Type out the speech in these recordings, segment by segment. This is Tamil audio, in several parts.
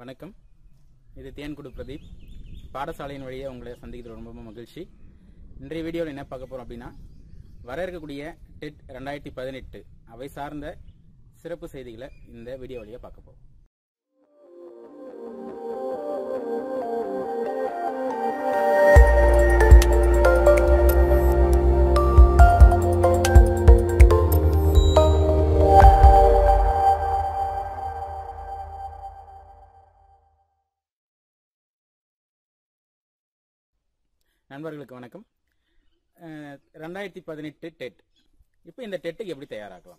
வணக்கம். இது தேன்குடு பிரதீப். பாடசாலையின் வழியாக உங்களை சந்திக்கிறது ரொம்ப ரொம்ப மகிழ்ச்சி. இன்றைய வீடியோவில் என்ன பார்க்க போகிறோம் அப்படின்னா வர இருக்கக்கூடிய டெட் ரெண்டாயிரத்தி பதினெட்டு அவை சார்ந்த சிறப்பு செய்திகளை இந்த வீடியோ வழியாக பார்க்க போகிறோம் நண்பர்களுக்கு வணக்கம். ரெண்டாயிரத்தி பதினெட்டு டெட். இப்போ இந்த டெட்டுக்கு எப்படி தயாராகலாம்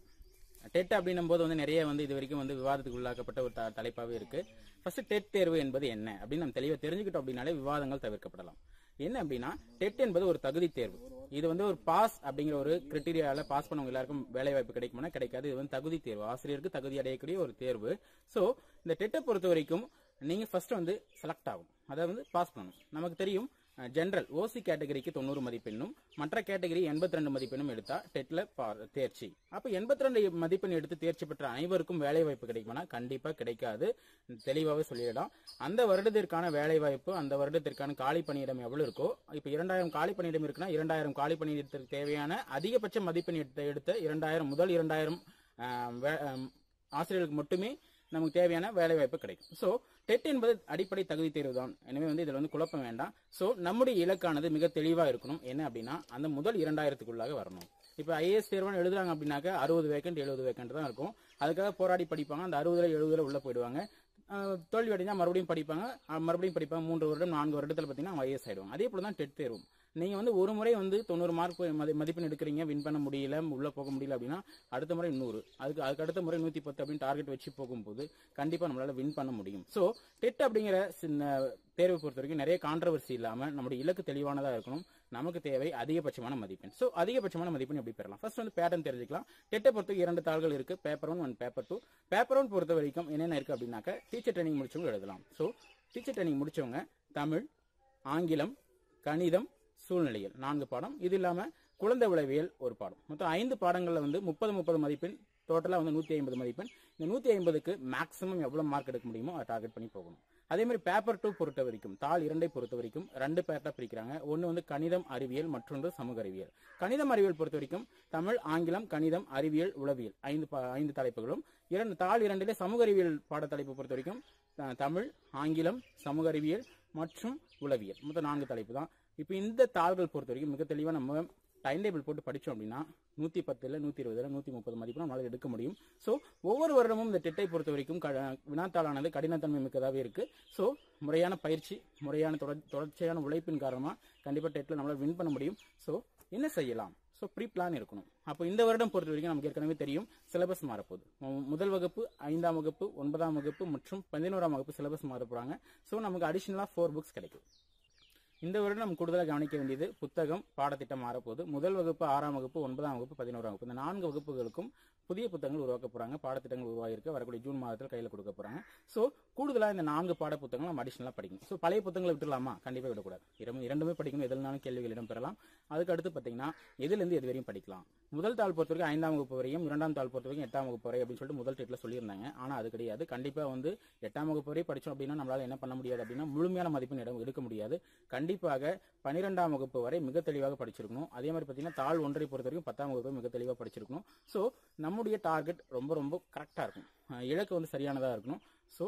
டெட் அப்படின்னும் போது வந்து நிறைய வந்து இது வரைக்கும் வந்து விவாதத்துக்கு உள்ளாக்கப்பட்ட ஒரு த- இருக்கு. ஃபர்ஸ்ட் டெட் தேர்வு என்பது என்ன? அப்படின்னு நம்ம தெளிவாக தெரிஞ்சுக்கிட்டோம் அப்படின்னாலே விவாதங்கள் தவிர்க்கப்படலாம். என்ன அப்படின்னா டெட் என்பது ஒரு தகுதி தேர்வு. இது வந்து ஒரு பாஸ் அப்படிங்கிற ஒரு கிரிட்டீரியாவில் பாஸ் பண்ணவங்க எல்லாருக்கும் வேலை வாய்ப்பு கிடைக்குமானா கிடைக்காது. இது வந்து தகுதி தேர்வு. ஆசிரியருக்கு தகுதி அடையக்கூடிய ஒரு தேர்வு. ஸோ இந்த டெட்டை பொறுத்த வரைக்கும் நீங்க ஃபர்ஸ்ட் வந்து செலக்ட் ஆகும் அதாவது வந்து பாஸ் பண்ணணும். நமக்கு தெரியும் ஜென்ரல் ஓசி கேட்டகரிக்கு தொண்ணூறு மதிப்பெண்ணும் மற்ற கேட்டகரி எண்பத்தி ரெண்டு மதிப்பெண்ணும் எடுத்தா டெட்ல தேர்ச்சி. அப்ப எண்பத்தி ரெண்டு மதிப்பெண் எடுத்து தேர்ச்சி பெற்ற அனைவருக்கும் வேலை வாய்ப்பு கிடைக்குமானா? கண்டிப்பா கிடைக்காது. தெளிவாகவே சொல்லிடலாம். அந்த வருடத்திற்கான வேலை வாய்ப்பு அந்த வருடத்திற்கான காலி பணியிடம் எவ்வளவு இருக்கோ இப்ப இரண்டாயிரம் காலி பணியிடம் இருக்குன்னா இரண்டாயிரம் காலி பணியிடத்திற்கு தேவையான அதிகபட்ச மதிப்பெண் எடுத்த எடுத்த இரண்டாயிரம் முதல் இரண்டாயிரம் ஆசிரியர்களுக்கு மட்டுமே நமக்கு தேவையான வேலை வாய்ப்பு கிடைக்கும். ஸோ டெட் என்பது அடிப்படை தகுதி தேர்வு தான் எனவே வந்து இதில் வந்து குழப்பம் வேண்டாம். ஸோ நம்முடைய இலக்கானது மிக தெளிவாக இருக்கணும். என்ன அப்படின்னா அந்த முதல் இரண்டாயிரத்துக்குள்ளாக வரணும். இப்போ ஐஏஎஸ் தேர்வான எழுதுறாங்க அப்படின்னாக்க அறுபது வேக்கண்ட் எழுபது வேக்கண்ட் தான் இருக்கும். அதுக்காக போராடி படிப்பாங்க. அந்த அறுபதுல எழுபதுல உள்ள போயிடுவாங்க. தோல்வி அடைஞ்சா மறுபடியும் படிப்பாங்க. மறுபடியும் படிப்பாங்க. மூன்று வருடம் நான்கு வருடத்தில் பார்த்தீங்கன்னா ஐஏஎஸ் ஆயிடுவாங்க. அதே போல தான் டெட் தேர்வும். நீங்கள் வந்து ஒரு முறை வந்து தொண்ணூறு மார்க் மதிப்பெண் எடுக்கிறீங்க வின் பண்ண முடியல உள்ளே போக முடியல அப்படின்னா அடுத்த முறை நூறு. அதுக்கு அதுக்கு அடுத்த முறை நூற்றி பத்து அப்படின்னு டார்கெட் வச்சு போகும்போது கண்டிப்பாக நம்மளால் வின் பண்ண முடியும். ஸோ டெட் அப்படிங்கிற சின்ன தேர்வை பொறுத்த வரைக்கும் நிறைய கான்ட்ரவர்சி இல்லாமல் நம்முடைய இலக்கு தெளிவானதாக இருக்கணும். நமக்கு தேவை அதிகபட்சமான மதிப்பெண். ஸோ அதிகபட்சமான மதிப்பெண் எப்படி பெறலாம்? ஃபர்ஸ்ட் வந்து பேட்டர்ன் தெரிஞ்சுக்கலாம். டெட்டை பொறுத்த இரண்டு தாள்கள் இருக்கு. Paper one one paper two paper one பொறுத்த வரைக்கும் என்னென்ன இருக்கு அப்படின்னாக்க டீச்சர் ட்ரைனிங் முடிச்சவங்க எழுதலாம். ஸோ டீச்சர் ட்ரைனிங் முடிச்சவங்க தமிழ் ஆங்கிலம் கணிதம் சூழ்நிலையில். நான்கு பாடம். இது இல்லாம குழந்தை உளவியல் ஒரு பாடம். மொத்தம் ஐந்து பாடங்கள்ல வந்து முப்பது முப்பது மதிப்பெண் டோட்டலா வந்து நூத்தி ஐம்பது மதிப்பெண். இந்த நூத்தி ஐம்பதுக்கு மேக்ஸிமம் எவ்வளவு மார்க் எடுக்க முடியுமோ அதை டார்கெட் பண்ணி போகணும். அதே மாதிரி பேப்பர் டூ பொறுத்த வரைக்கும் தாள் இரண்டை பொறுத்த வரைக்கும் ரெண்டு பேர்ட்டா பிரிக்கிறாங்க. ஒன்னு வந்து கணிதம் அறிவியல் மற்றொன்று சமூக அறிவியல். கணிதம் அறிவியல் பொறுத்த வரைக்கும் தமிழ் ஆங்கிலம் கணிதம் அறிவியல் உளவியல் ஐந்து பா- ஐந்து தலைப்புகளும். இரண்டு தாள் இரண்டிலே சமூக அறிவியல் பாடத்தலைப்பு பொறுத்த வரைக்கும் தமிழ் ஆங்கிலம் சமூக அறிவியல் மற்றும் உளவியல். மொத்தம் நான்கு தலைப்பு தான். இப்போ இந்த தாள்கள் பொறுத்த வரைக்கும் மிக தெளிவாக நம்ம டைம் டேபிள் போட்டு படித்தோம் அப்படின்னா நூற்றி பத்தில் நூற்றி இருபதில் நூற்றி முப்பது மதிப்பு நம்மளால் எடுக்க முடியும். ஸோ ஒவ்வொரு வருடமும் இந்த டெட்டை பொறுத்த வரைக்கும் க- வினாத்தாளானது கடினத்தன்மை மிக்கதாகவே இருக்குது ஸோ முறையான பயிற்சி முறையான தொடர் தொடர்ச்சியான உழைப்பின் காரணமாக கண்டிப்பாக டெட்டில் நம்மளால் வின் பண்ண முடியும். ஸோ என்ன செய்யலாம்? ஸோ ப்ரீ பிளான் இருக்கணும். அப்போ இந்த வருடம் பொறுத்த வரைக்கும் நமக்கு ஏற்கனவே தெரியும் சிலபஸ் மாறப்போகுது. முதல் வகுப்பு ஐந்தாம் வகுப்பு ஒன்பதாம் வகுப்பு மற்றும் பதினோராம் வகுப்பு சிலபஸ் மாற ஸோ நமக்கு அடிஷ்னலாக ஃபோர் புக்ஸ் கிடைக்கும். இந்த வருடம் நம்ம கூடுதலாக கவனிக்க வேண்டியது புத்தகம் பாடத்திட்டம் மாறப்போகுது. முதல் வகுப்பு ஆறாம் வகுப்பு ஒன்பதாம் வகுப்பு பதினோராம் வகுப்பு. இந்த நான்கு வகுப்புகளுக்கும் புதிய புத்தகங்கள் உருவாக்க போறாங்க. பாடத்திட்டங்கள் உருவாகிருக்க வரக்கூடிய ஜூன் மாதத்தில் கையில் கொடுக்க போறாங்க. ஸோ கூடுதலாக இந்த நான்கு பாட புத்தகங்கள் நம்ம அடிஷனலாக படிக்கணும். ஸோ பழைய புத்தகங்களை விட்டுலாமா கண்டிப்பாக விடக்கூடாது. இரண்டு இரண்டுமே படிக்கணும். எதுனாலும் கேள்விகள் இடம்பெறலாம். அதுக்கு அடுத்து பார்த்தீங்கன்னா எதுலேருந்து எது வரையும் படிக்கலாம்? முதல் தாள் பொறுத்த வரைக்கும் ஐந்தாம் வகுப்பு வரையும் இரண்டாம் தாள் பொறுத்த வரைக்கும் எட்டாம் வகுப்பு வரை அப்படின்னு சொல்லிட்டு முதல் டேட்டில் சொல்லியிருந்தாங்க. ஆனால் அது கிடையாது. கண்டிப்பாக வந்து எட்டாம் வகுப்பு வரை படித்தோம் அப்படின்னா நம்மளால என்ன பண்ண முடியாது அப்படின்னா முழுமையான மதிப்பெண் இடம் எடுக்க முடியாது. கண்டிப்பாக பன்னிரெண்டாம் வகுப்பு வரை மிக தெளிவாக படிச்சிருக்கணும். அதே மாதிரி பார்த்தீங்கன்னா தாள் ஒன்றை பொறுத்த வரைக்கும் பத்தாம் வகுப்பு மிக தெளிவாக படிச்சிருக்கணும். ஸோ நம்முடைய டார்கெட் ரொம்ப ரொம்ப கரெக்டாக இருக்கும் இலக்கு வந்து சரியானதாக இருக்கணும். ஸோ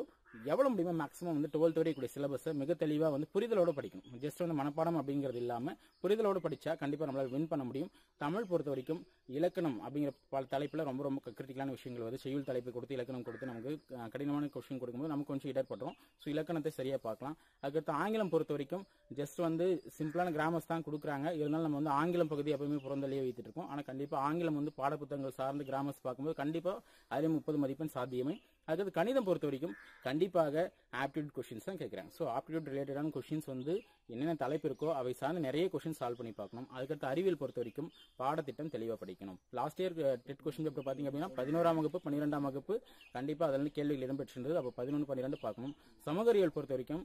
எவ்வளோ முடியுமோ மேக்ஸிமம் வந்து டுவெல்த் வரைக்கூடிய சிலபஸை மிக தெளிவாக வந்து புரிதலோடு படிக்கணும். ஜஸ்ட் வந்து மனப்பாடம் அப்படிங்கிறது இல்லாமல் புரிதலோடு படித்தா கண்டிப்பாக நம்மளால் வின் பண்ண முடியும். தமிழ் பொறுத்த வரைக்கும் இலக்கணம் அப்படிங்கிற பல தலைப்பில் ரொம்ப ரொம்ப கிரிட்டிக்கலான விஷயங்கள் வந்து செய்யுள் தலைப்பு கொடுத்து இலக்கணம் கொடுத்து நமக்கு கடினமான கொஷின் கொடுக்கும்போது நமக்கு கொஞ்சம் இடர்படுறோம் ஸோ இலக்கணத்தை சரியாக பார்க்கலாம். அதுக்கடுத்து ஆங்கிலம் பொறுத்த வரைக்கும் ஜஸ்ட் வந்து சிம்பிளான கிராமர்ஸ் தான் கொடுக்குறாங்க. இருந்தாலும் நம்ம வந்து ஆங்கிலம் பகுதி எப்பவுமே புறந்தள்ளியே வைத்துட்டு இருக்கோம். ஆனால் கண்டிப்பாக ஆங்கிலம் வந்து பாடப்புத்தகங்கள் சார்ந்து கிராமர்ஸ் பார்க்கும்போது கண்டிப்பாக அதிலே முப்பது மதிப்பெண் சாத்தியமே அதுக்கடுத்து கணிதம் பொறுத்த வரைக்கும் கண்டிப்பாக ஆப்டிடியூட் கொஷின்ஸ் தான் கேட்குறாங்க ஸோ ஆப்டிடியூட் ரிலேட்டடான கொஷின்ஸ் வந்து என்னென்ன தலைப்பு இருக்கோ அவை சார்ந்து நிறைய கொஷின் சால்வ் பண்ணி பார்க்கணும். அதுக்கடுத்து அறிவியல் பொறுத்த வரைக்கும் பாடத்திட்டம் தெளிவாக படிக்கணும். Last year TET question paper பார்த்தீங்க அப்படின்னா பதினோராம் வகுப்பு பன்னிரெண்டாம் வகுப்பு கண்டிப்பாக அதில் கேள்விகள் இடம்பெற்றிருந்தது. அப்போ பதினொன்று பன்னிரெண்டு பார்க்கணும். சமூக அறிவியல் பொறுத்த வரைக்கும்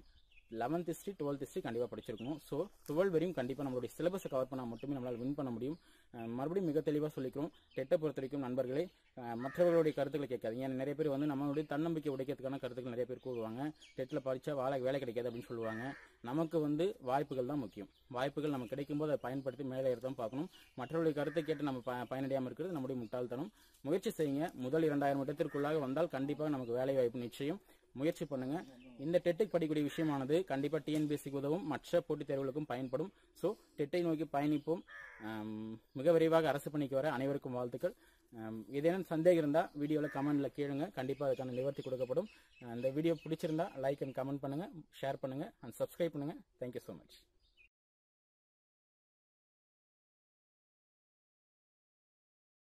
லெவன்த் ஹிஸ்ட்ரி டுவெல்த் ஹிஸ்ட்ரி கண்டிப்பாக படிச்சிருக்கணும். ஸோ டுவெல் வரையும் கண்டிப்பாக நம்மளுடைய சிலபஸை கவர் பண்ணால் மட்டுமே நம்மளால் வின் பண்ண முடியும். மறுபடியும் மிக தெளிவாக சொல்லிக்கிறோம். டெட்டை பொறுத்த வரைக்கும் நண்பர்களே மற்றவர்களுடைய கருத்துக்களை கேட்காதீங்க. ஏன்னா நிறைய பேர் வந்து நம்மளுடைய தன்னம்பிக்கை உடைக்கிறதுக்கான கருத்துக்கள் நிறைய பேர் கூறுவாங்க. டெட்டில் படித்தா வேலை வேலை கிடைக்காது அப்படின்னு சொல்லுவாங்க. நமக்கு வந்து வாய்ப்புகள் தான் முக்கியம். வாய்ப்புகள் நமக்கு கிடைக்கும்போது அதை பயன்படுத்தி மேலே ஏறதான் பார்க்கணும். மற்றவருடைய கருத்தை கேட்டு நம்ம ப- பயனடையாமல் இருக்கிறது நம்முடைய முட்டாள்தனம். முயற்சி செய்யுங்க. முதல் இரண்டாயிரம் இடத்திற்குள்ளாக வந்தால் கண்டிப்பாக நமக்கு வேலை வாய்ப்பு நிச்சயம். முயற்சி பண்ணுங்க. இந்த டெட்டுக்கு படிக்கக்கூடிய விஷயமானது கண்டிப்பாக டிஎன்பிஎஸ்சிக்கு உதவும். மற்ற போட்டித் தேர்வுகளுக்கும் பயன்படும். ஸோ டெட்டை நோக்கி பயணிப்போம். மிக விரைவாக அரசு பணிக்கு வர அனைவருக்கும் வாழ்த்துக்கள். ஏதேனும் சந்தேகம் இருந்தால் வீடியோவில் கமெண்ட்ல கேளுங்க. கண்டிப்பாக அதுக்கான நிவர்த்தி கொடுக்கப்படும். இந்த வீடியோ பிடிச்சிருந்தா லைக் அண்ட் கமெண்ட் பண்ணுங்க ஷேர் பண்ணுங்க அண்ட் சப்ஸ்கிரைப் பண்ணுங்க. Thank you so much